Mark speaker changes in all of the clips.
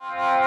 Speaker 1: you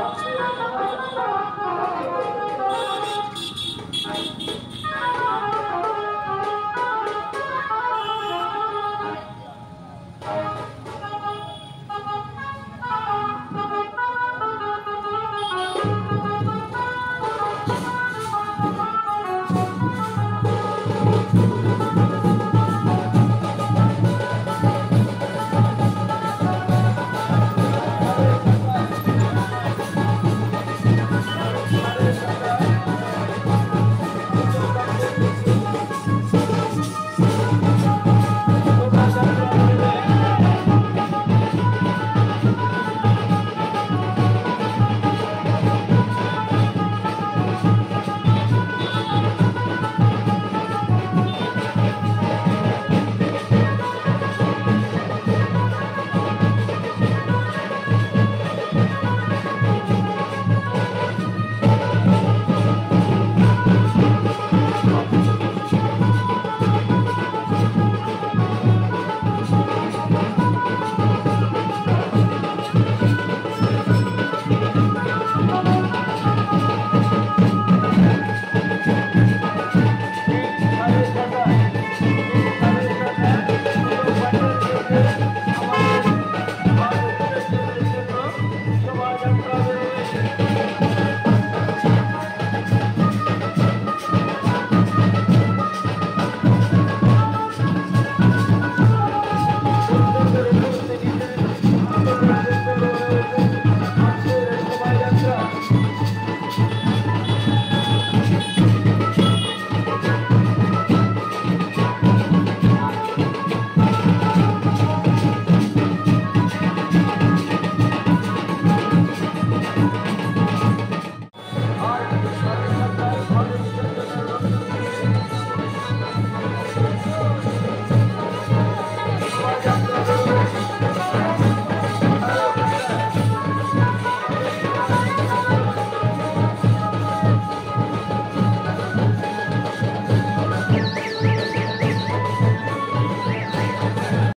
Speaker 1: Thank you.